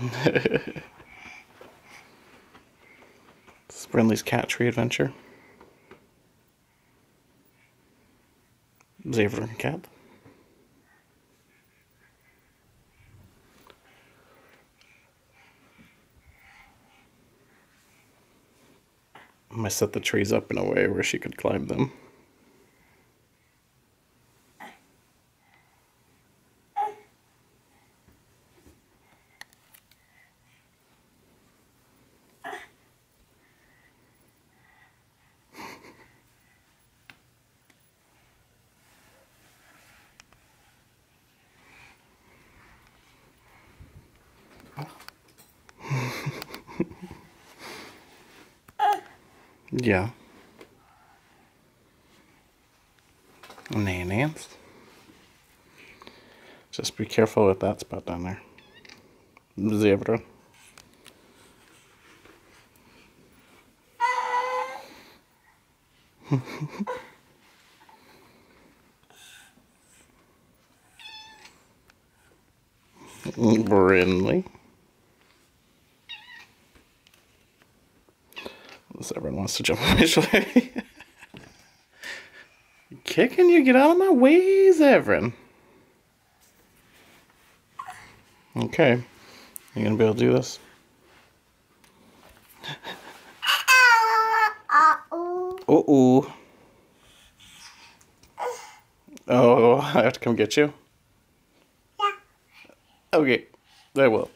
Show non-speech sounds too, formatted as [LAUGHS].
[LAUGHS] Brinley's cat tree adventure. Xavier and cat. I set the trees up in a way where she could climb them. Yeah. Nanance. Just be careful with that spot down there. Zebra. [LAUGHS] Brinley. Unless everyone wants to jump [LAUGHS] on my shoulder. Kicking you? Get out of my way, Zevran. Okay. You gonna be able to do this? Uh-oh. Oh, I have to come get you? Yeah. Okay, I will.